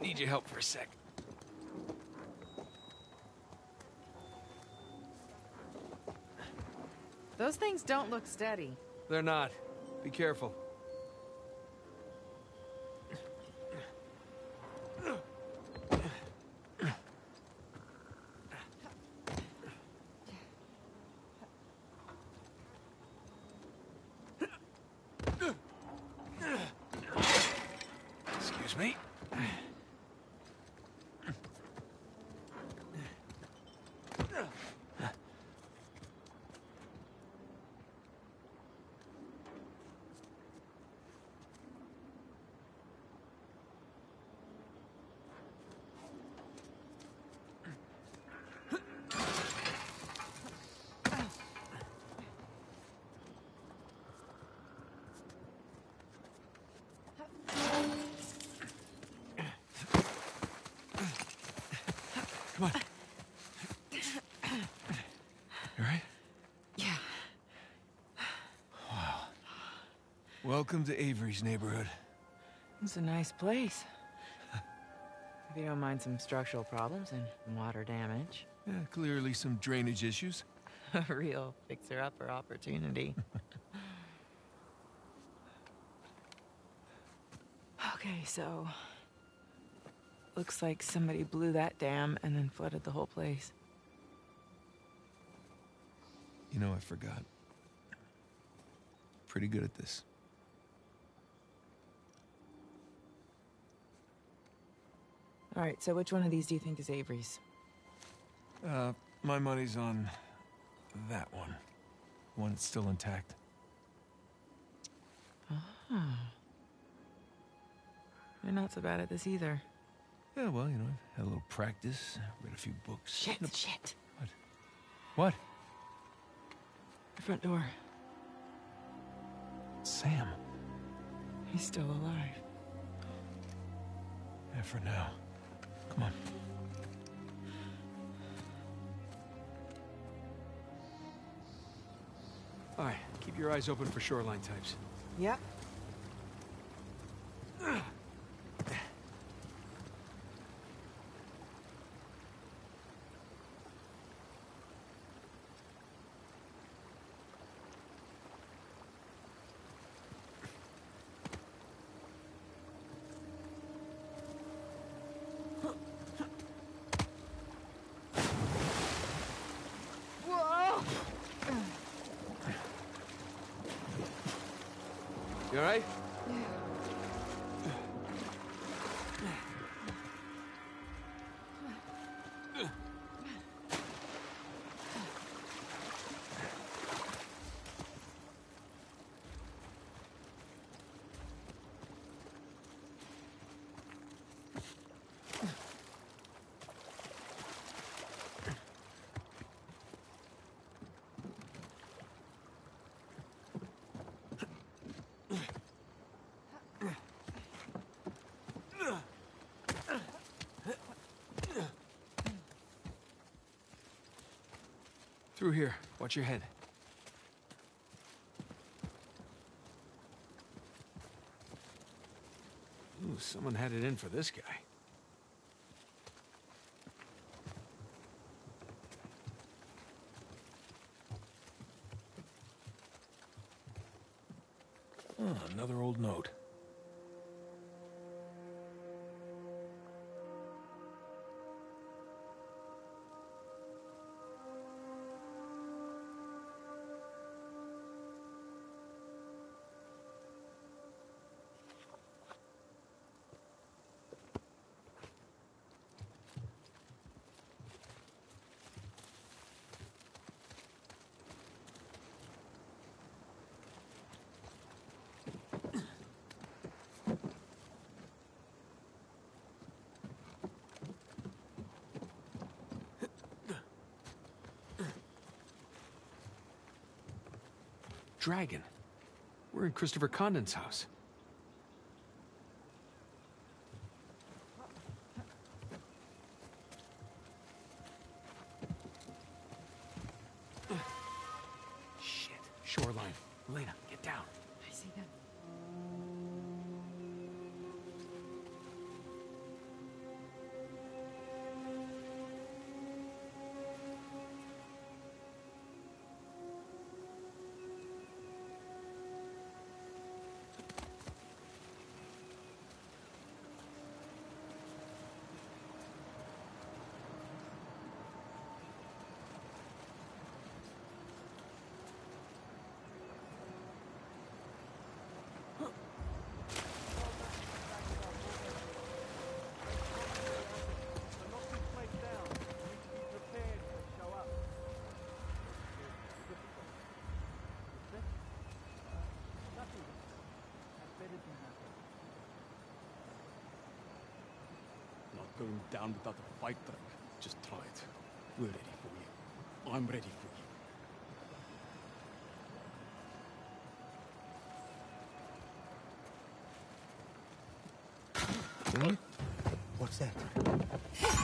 Need your help for a sec. Those things don't look steady. They're not. Be careful. Excuse me. Come on. You alright? Yeah. Welcome to Avery's neighborhood. It's a nice place. if you don't mind some structural problems and water damage. Yeah, clearly some drainage issues. A real fixer-upper opportunity. okay, so... Looks like somebody blew that dam and then flooded the whole place. You know, I forgot. Pretty good at this. All right, so which one of these do you think is Avery's? Uh, my money's on that one. One that's still intact. Ah. You're not so bad at this either. Yeah, well, you know, I've had a little practice, read a few books. Shit, shit. What? The front door. Sam. He's still alive. Yeah, for now. Come on. All right, keep your eyes open for shoreline types. Yep. Whoa! You all right? Through here. Watch your head. Ooh, someone had it in for this guy. Dragon. We're in Christopher Condent's house. Going down without a fight break. Just try it. We're ready for you. I'm ready for you. What's that?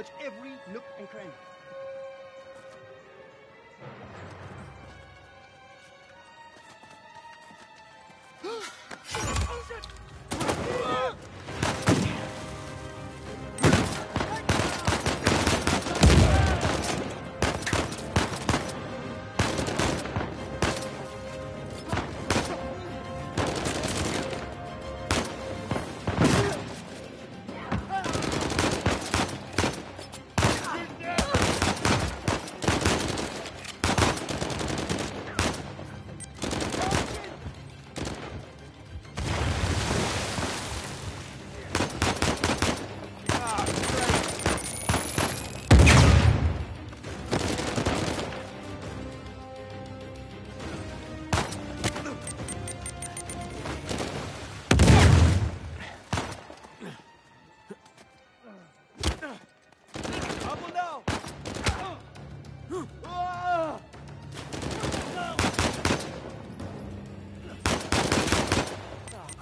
Search every nook and cranny.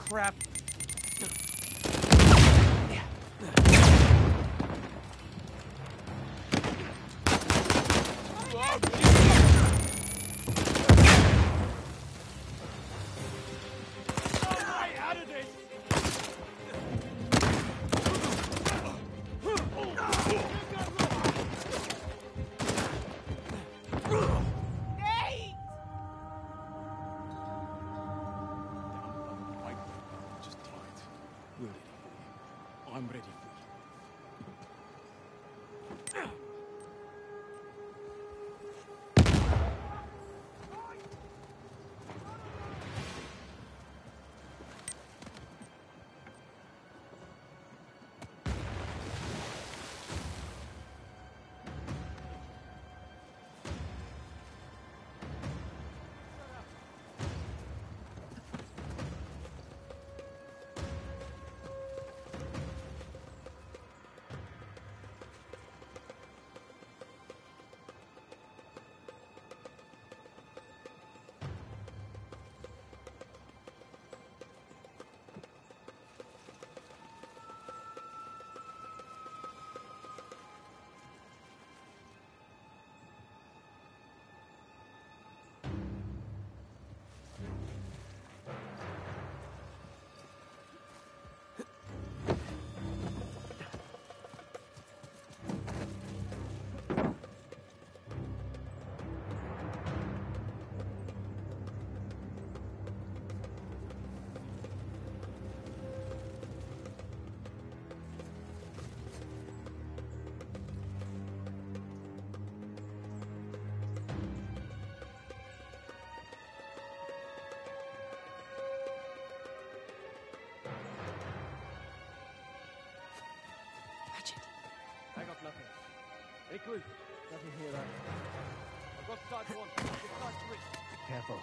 Crap. Hey, Chris. Nothing here. I got start one. Got start three. Careful.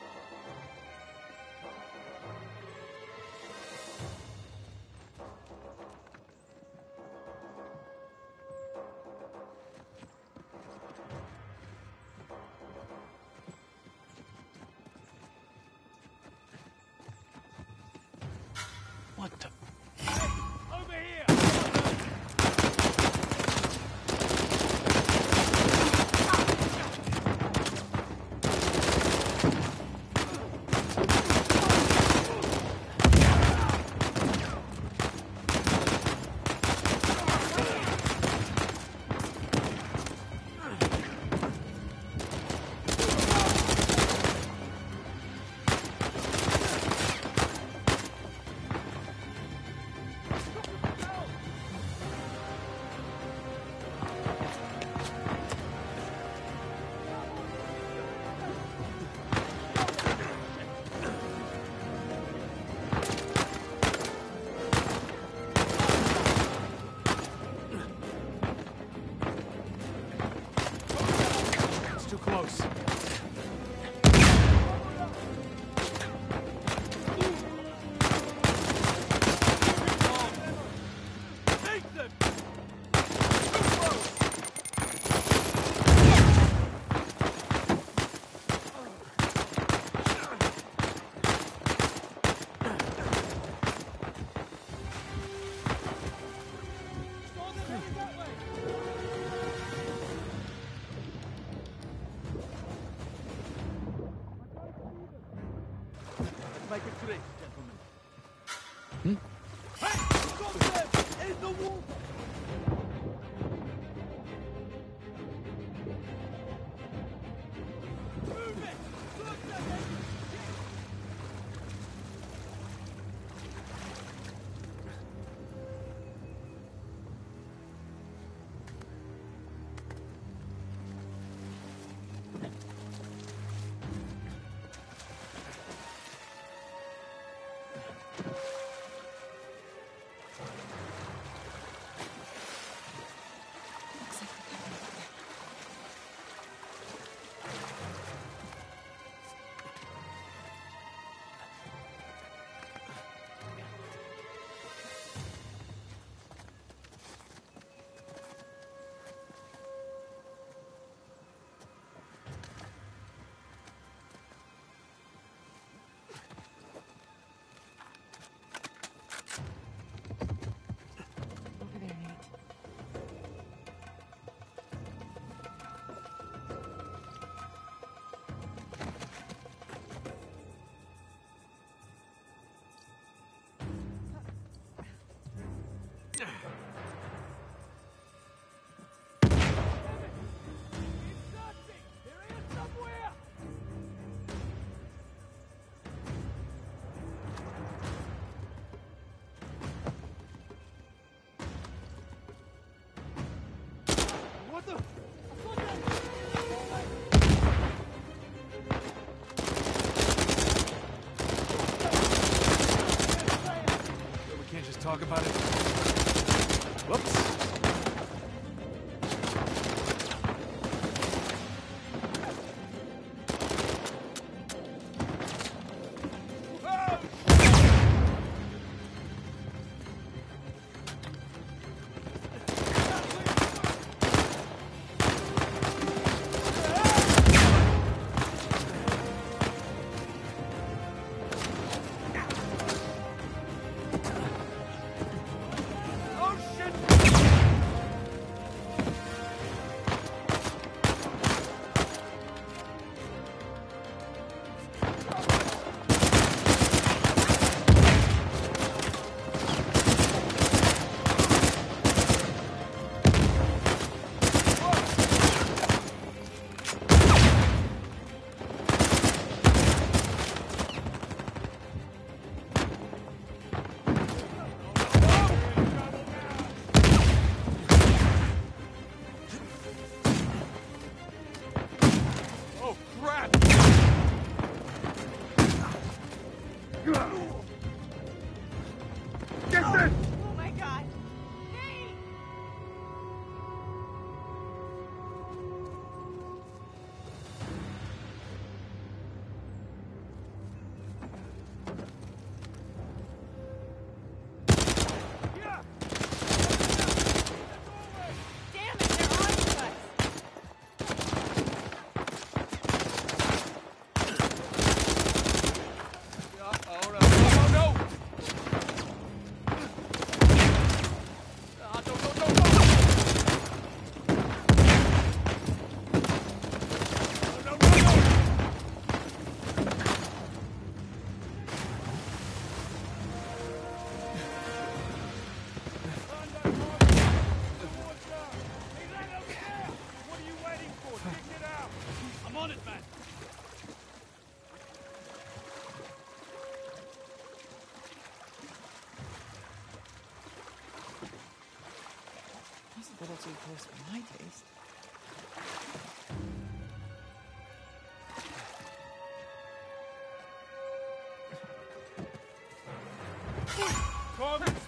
Too close for my taste.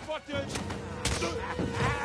Spotted!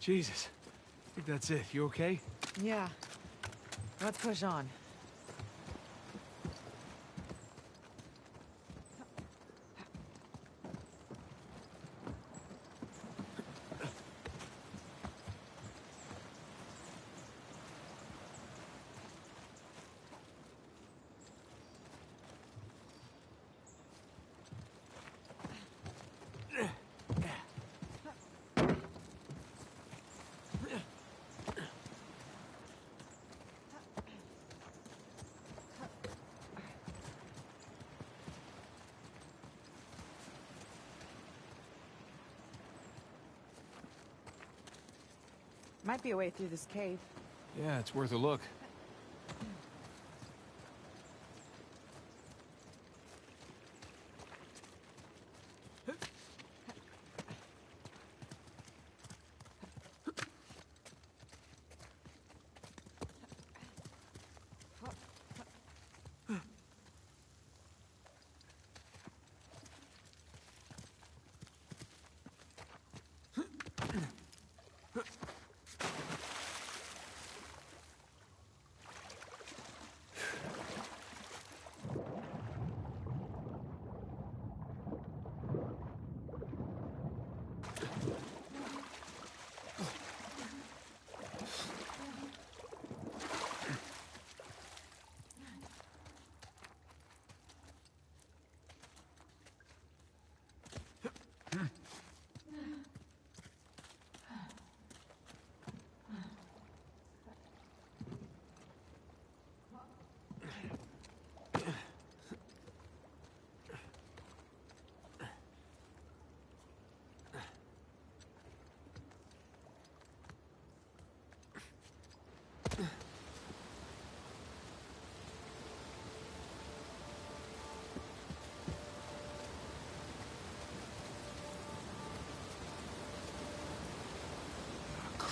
Jesus. I think that's it. You okay? Yeah. Let's push on. Might be a way through this cave. Yeah, it's worth a look.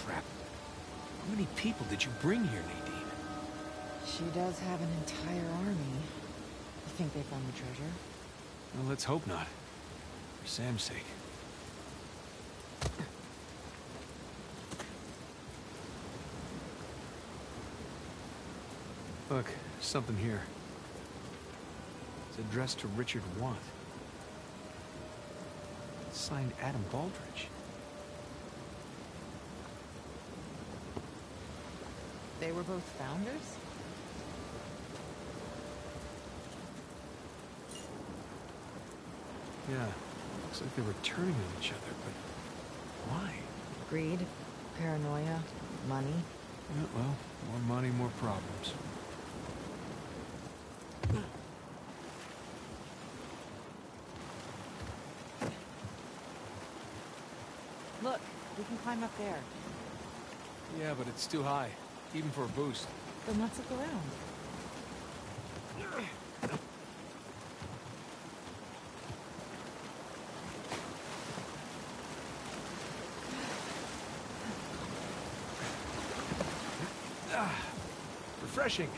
Crap. How many people did you bring here, Nadine? She does have an entire army. You think they found the treasure? Well, let's hope not. For Sam's sake. Look, something here. It's addressed to Richard Want. It's signed Adam Baldridge. They were both founders? Yeah, looks like they were turning on each other, but why? Greed, paranoia, money. Yeah, well, more money, more problems. Look, we can climb up there. Yeah, but it's too high, even for a boost. Then let's look around. Refreshing.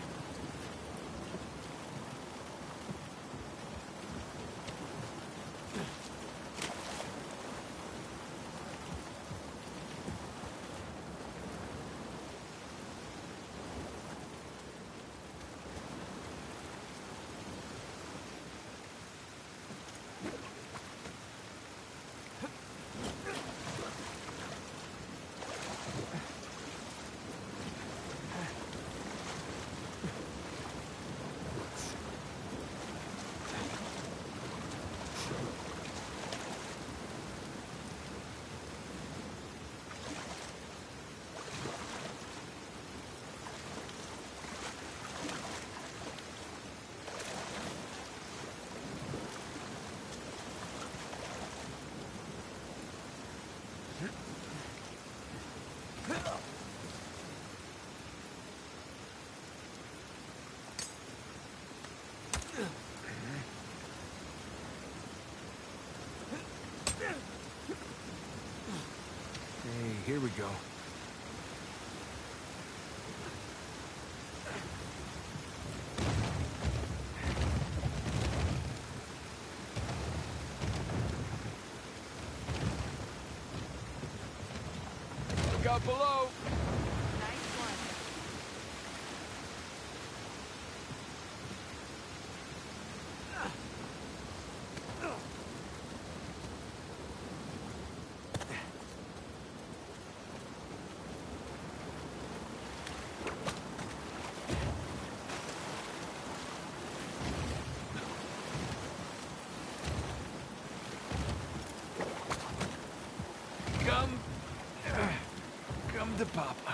Hey, here we go. Look out below! Nice one. Come. Come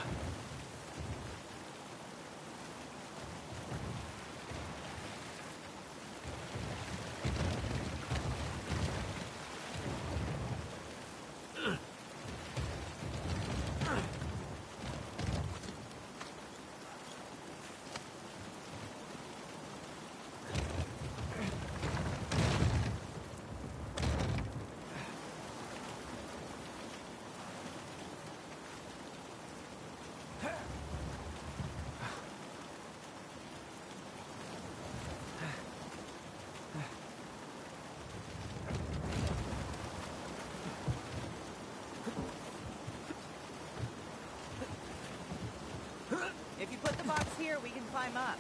If you put the box here, we can climb up.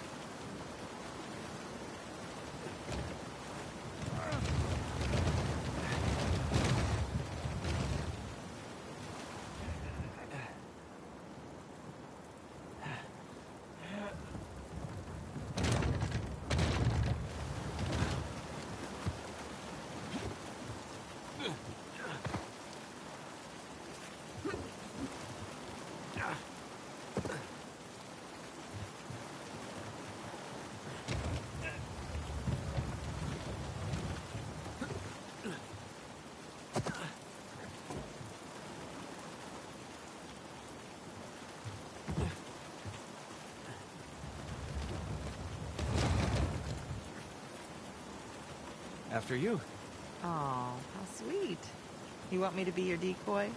After you. Oh, how sweet. You want me to be your decoy?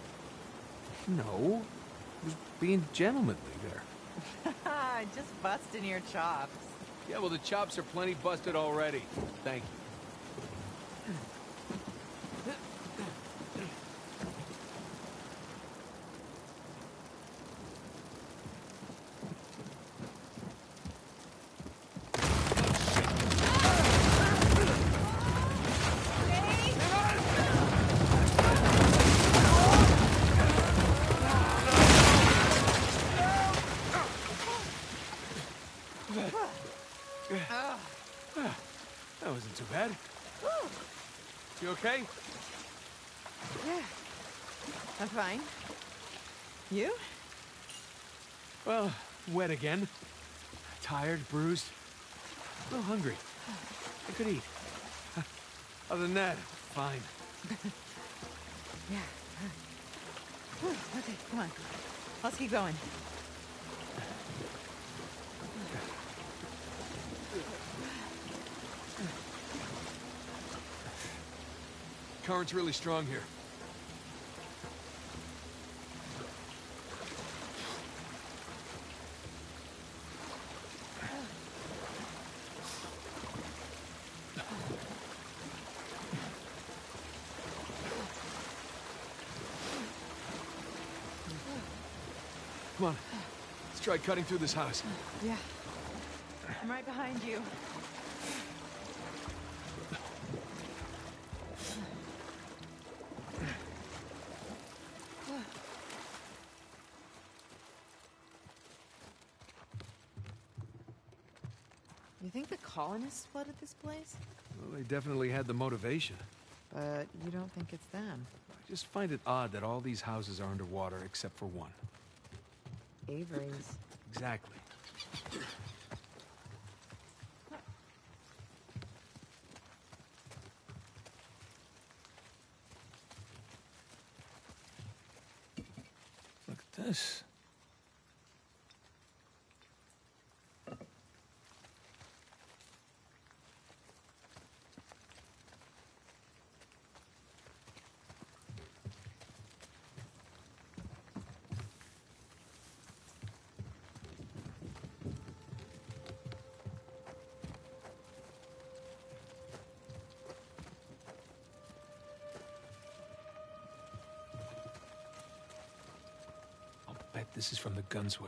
No. was being gentlemanly there. Just busting your chops. Yeah, well, the chops are plenty busted already. Thank you. That wasn't too bad. You okay? Yeah. I'm fine. You? Well, wet again. Tired, bruised. A little hungry. I could eat. Other than that, fine. Yeah. Okay, come on. Let's keep going. Current's really strong here. Come on. Try cutting through this house. Yeah. I'm right behind you. You think the colonists flooded this place? Well, they definitely had the motivation. But you don't think it's them. I just find it odd that all these houses are underwater except for one. Exactly. This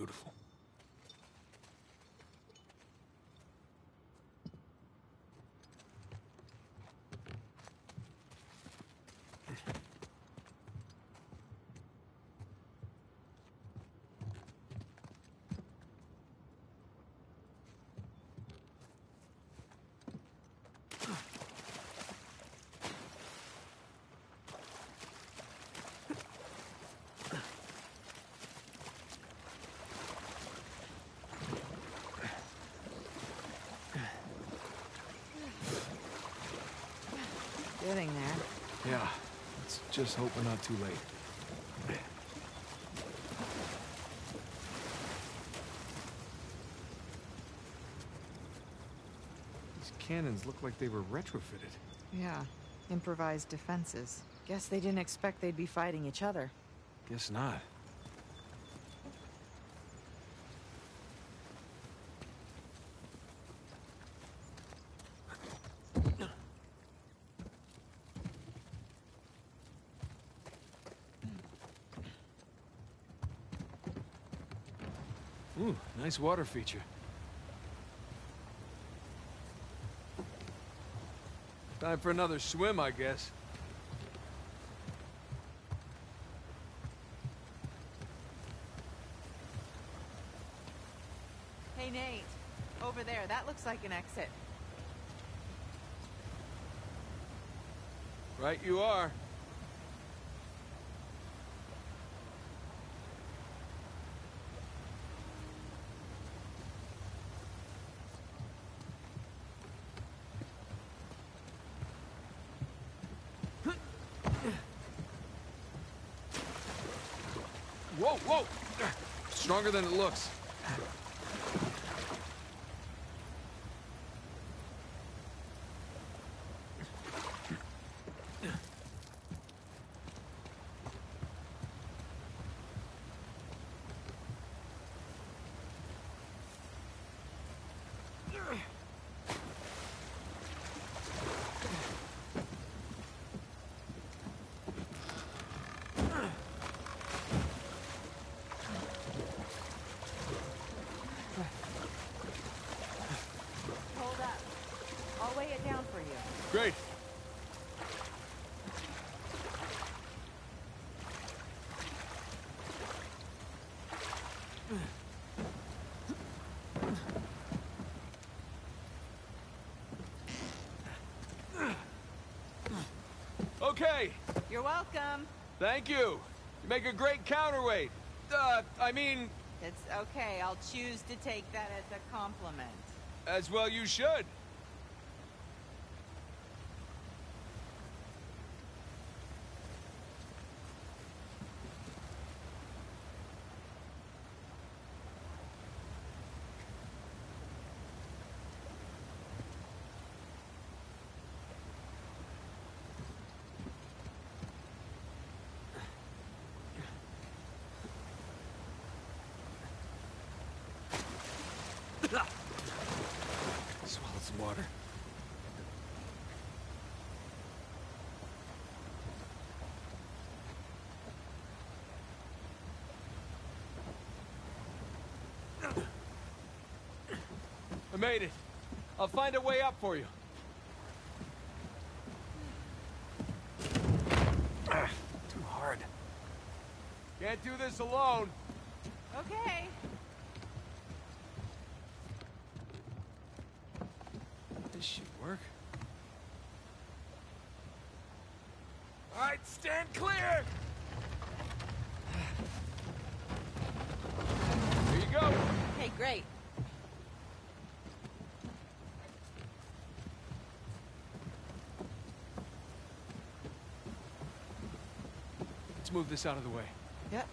is there. Yeah. Let's just hope we're not too late. These cannons look like they were retrofitted. Yeah. Improvised defenses. Guess they didn't expect they'd be fighting each other. Guess not. Nice water feature. Time for another swim, I guess. Hey, Nate. Over there, that looks like an exit. Right you are. Whoa! Stronger than it looks. Hold up. I'll weigh it down for you. Great. Okay, You're welcome. thank you. You make a great counterweight. Uh, I mean, It's okay. I'll choose to take that as a compliment. as well you should. Swallow some water. I made it. I'll find a way up for you. Ah, Too hard. Can't do this alone. Okay. This should work. All right, stand clear. Here you go. Hey, great. Let's move this out of the way. Yep.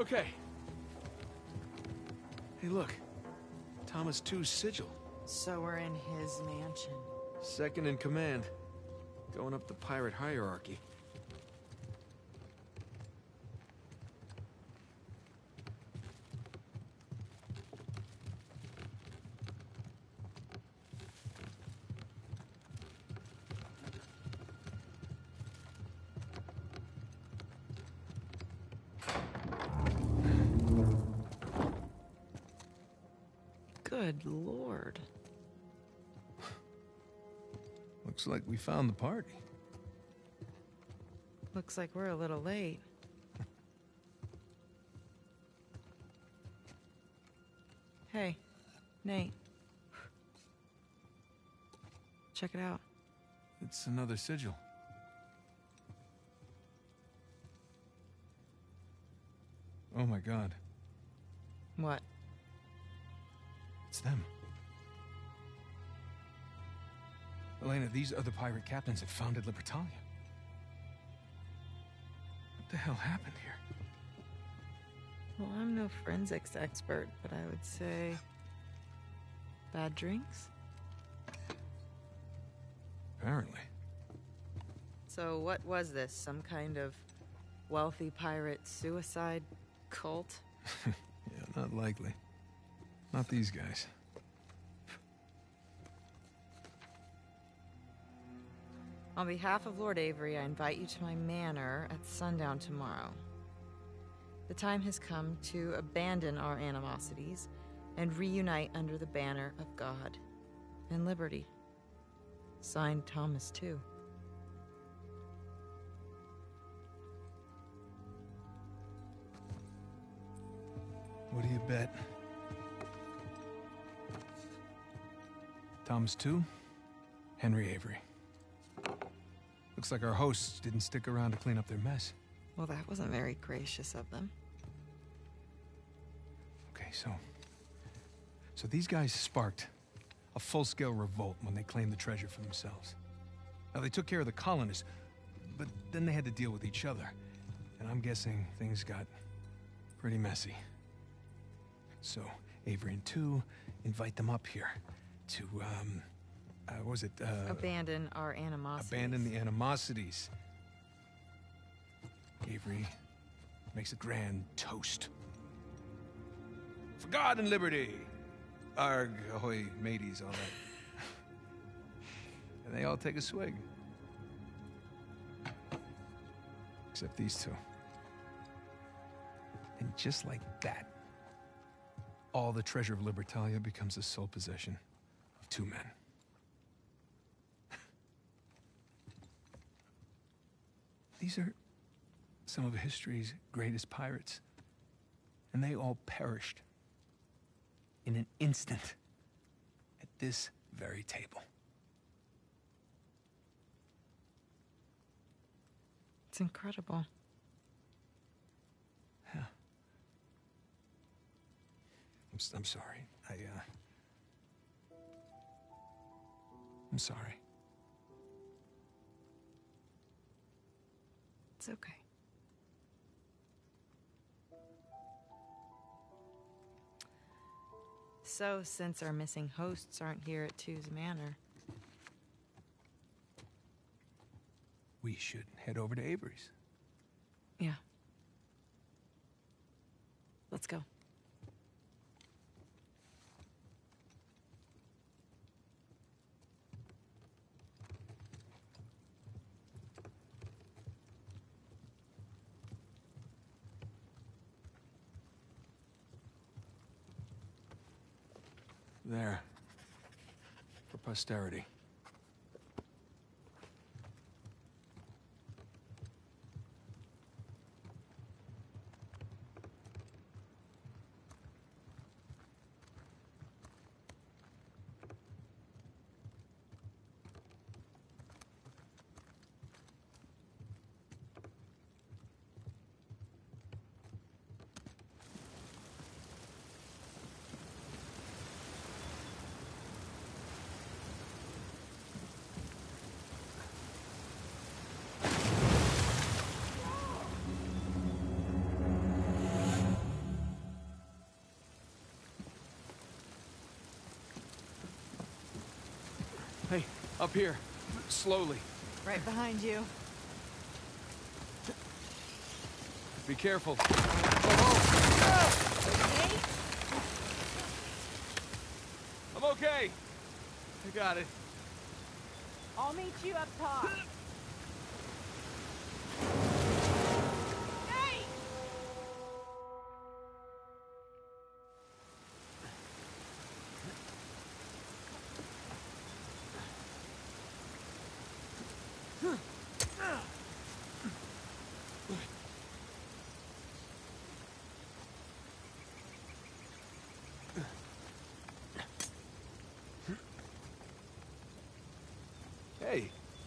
Okay. Hey, look. Thomas Tew's sigil. So we're in his mansion. Second in command. Going up the pirate hierarchy. Looks like we found the party. Looks like we're a little late. hey, Nate. Check it out. It's another sigil. Oh my god. What? Elena, these are the pirate captains that founded Libertalia. What the hell happened here? Well, I'm no forensics expert, but I would say. Bad drinks? Apparently. So, what was this? Some kind of wealthy pirate suicide cult? Yeah, not likely. Not these guys. On behalf of Lord Avery, I invite you to my manor at sundown tomorrow. The time has come to abandon our animosities and reunite under the banner of God and liberty. Signed Thomas, Tew. What do you bet? Thomas Tew, Henry Avery. Looks like our hosts didn't stick around to clean up their mess. Well, that wasn't very gracious of them. Okay, so. So these guys sparked a full scale revolt when they claimed the treasure for themselves. Now, they took care of the colonists, but then they had to deal with each other. And I'm guessing things got pretty messy. So, Avery and Tew invite them up here to, um, uh, what was it? Uh, Abandon our animosities. abandon the animosities. Avery makes a grand toast. For God and liberty! Arg, ahoy, mateys, all that. and they all take a swig. Except these two. And just like that, all the treasure of Libertalia becomes the sole possession of two men. These are some of history's greatest pirates. And they all perished in an instant at this very table. It's incredible. Yeah. I'm, I'm sorry. I, uh. I'm sorry. It's okay. So, since our missing hosts aren't here at Tew's Manor, We should head over to Avery's. yeah. Let's go. There. For posterity. Hey, up here. Slowly. Right behind you. Be careful. I'm okay. I got it. I'll meet you up top.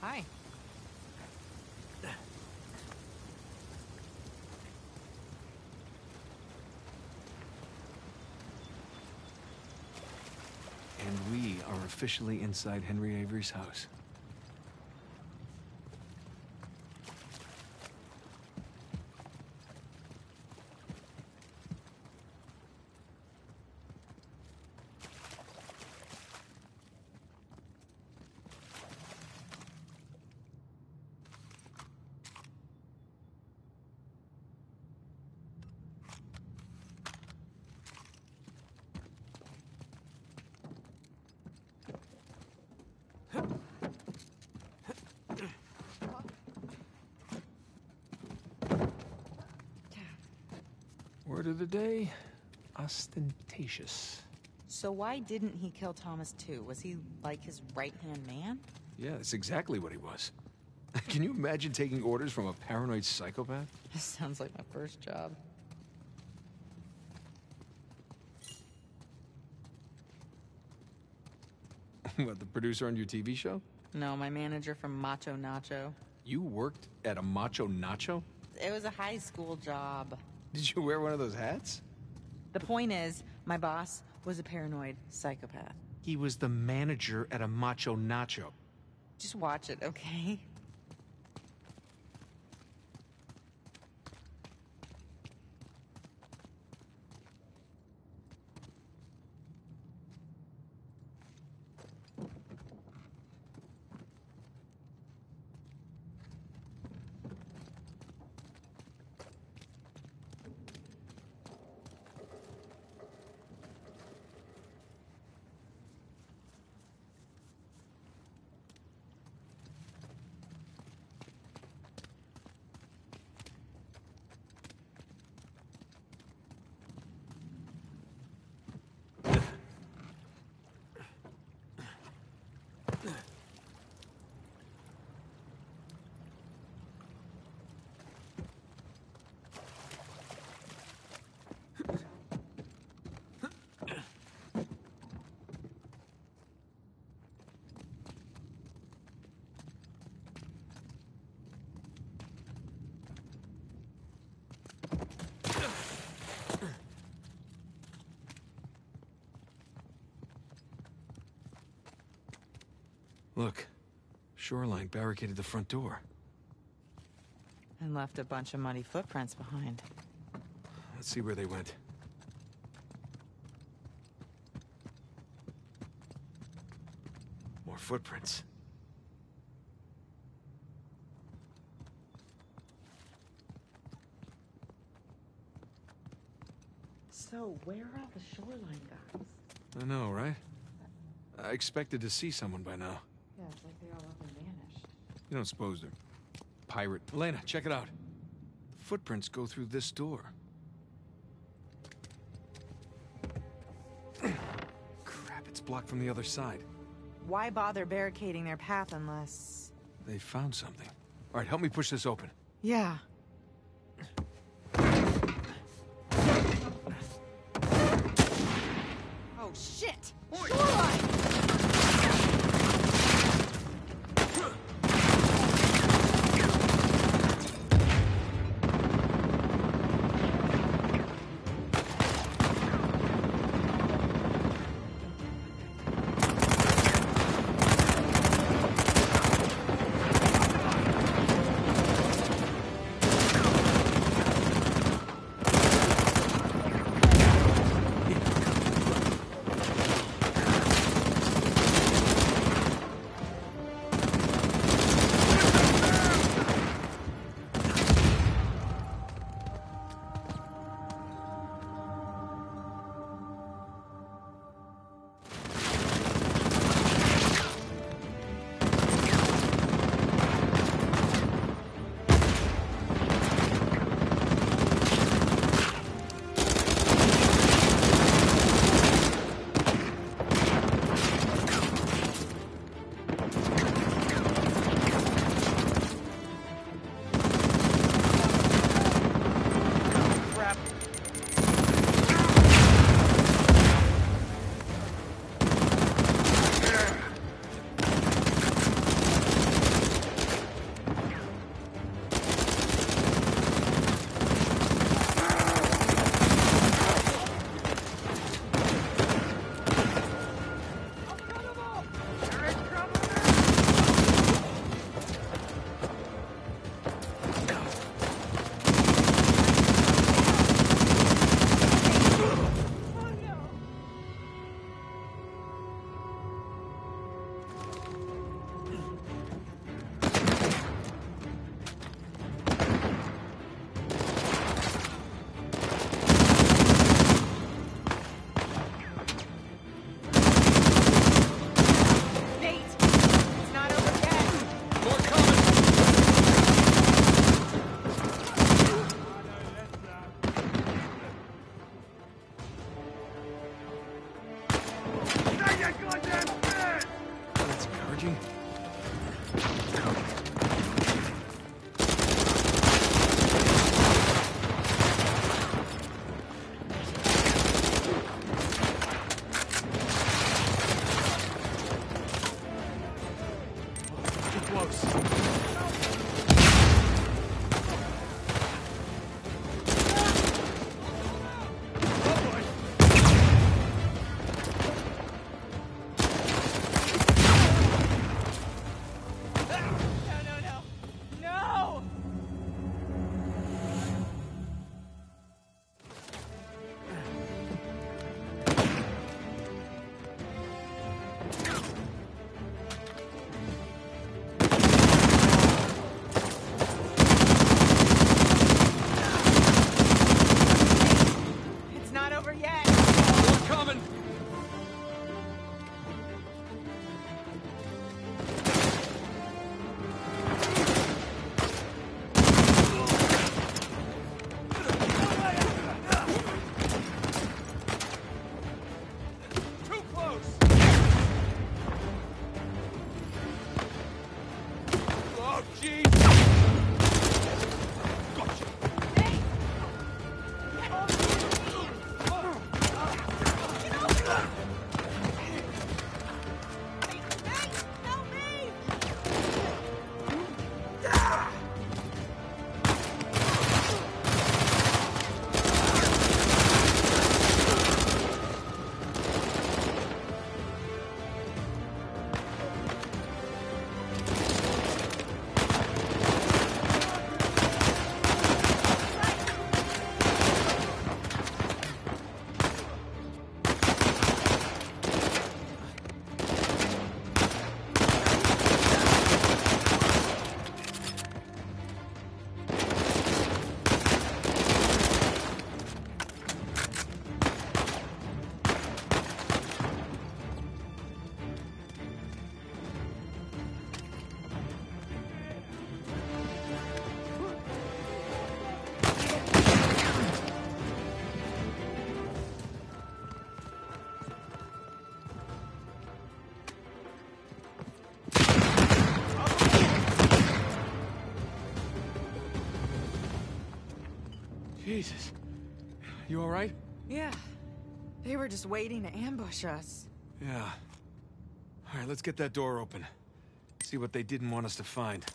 Hi. And we are officially inside Henry Avery's house. Word of the day ostentatious. So why didn't he kill Thomas Tew? Was he like his right-hand man? Yeah, that's exactly what he was. Can you imagine taking orders from a paranoid psychopath? This sounds like my first job. what, the producer on your TV show? No, my manager from Macho Nacho. You worked at a Macho Nacho? It was a high school job. Did you wear one of those hats? The point is, my boss was a paranoid psychopath. He was the manager at a Macho Nacho. Just watch it, okay? Look, Shoreline barricaded the front door. And left a bunch of muddy footprints behind. Let's see where they went. More footprints. So, where are the shoreline guys? I know, right? I expected to see someone by now. Yeah, it's like they all up and vanished. You don't suppose they're pirate. Elena, check it out. The footprints go through this door. Crap, it's blocked from the other side. Why bother barricading their path unless... They found something. All right, help me push this open. Yeah. Just waiting to ambush us. Yeah. Alright, let's get that door open. See what they didn't want us to find.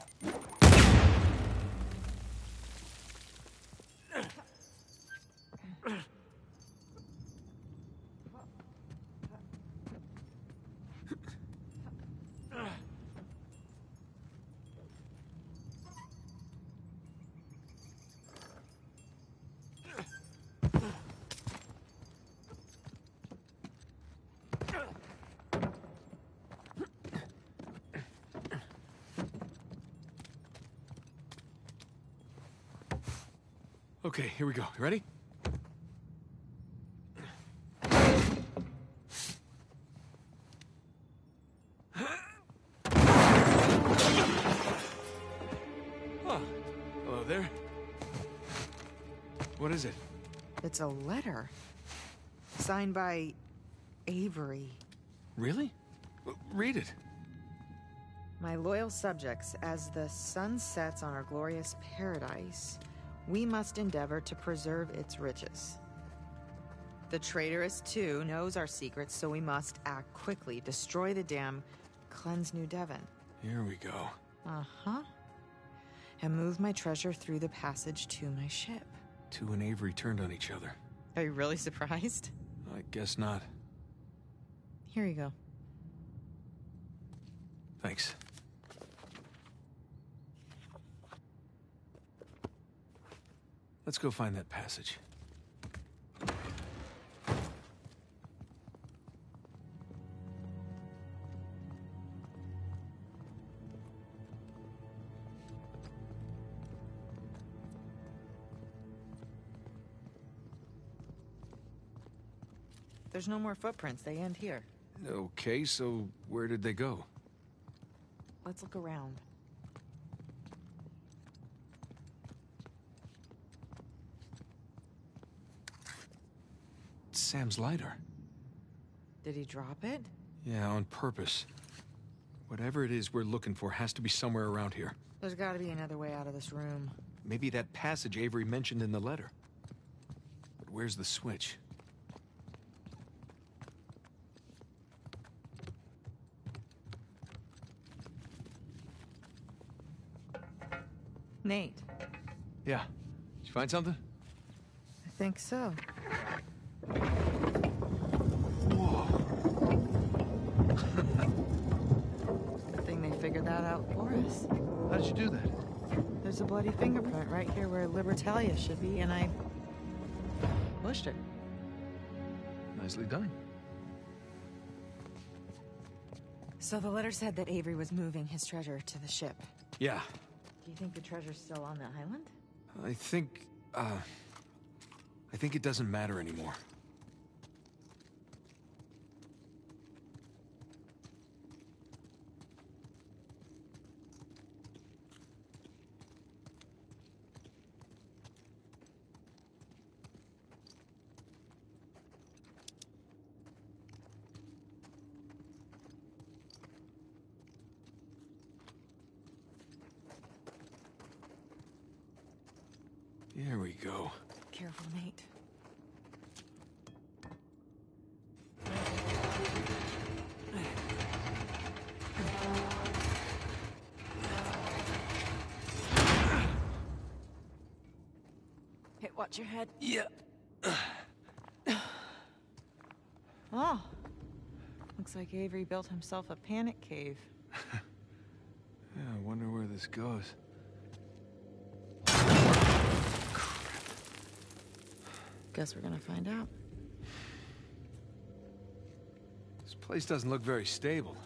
Okay, here we go. You ready? Oh, hello there. What is it? It's a letter. Signed by Avery. Really? Read it. My loyal subjects, as the sun sets on our glorious paradise, we must endeavor to preserve its riches. The traitorous, Tew, knows our secrets, so we must act quickly, destroy the dam, cleanse New Devon. Here we go. Uh huh. And move my treasure through the passage to my ship. Tew and Avery turned on each other. Are you really surprised? I guess not. Here you go. Thanks. Let's go find that passage. There's no more footprints. They end here. Okay, so where did they go? Let's look around. Sam's lighter. Did he drop it? Yeah, on purpose. Whatever it is we're looking for has to be somewhere around here. There's gotta be another way out of this room. Maybe that passage Avery mentioned in the letter. But where's the switch? Nate, Yeah. Did you find something? I think so. There's a bloody fingerprint right here where Libertalia should be, and I pushed it. Nicely done. So the letter said that Avery was moving his treasure to the ship. Yeah. Do you think the treasure's still on the island? I think, uh... I think it doesn't matter anymore. Here we go. Careful, Nate. Hey, watch your head. Yeah. Oh. Looks like Avery built himself a panic cave. Yeah, I wonder where this goes. Guess we're gonna find out. This place doesn't look very stable.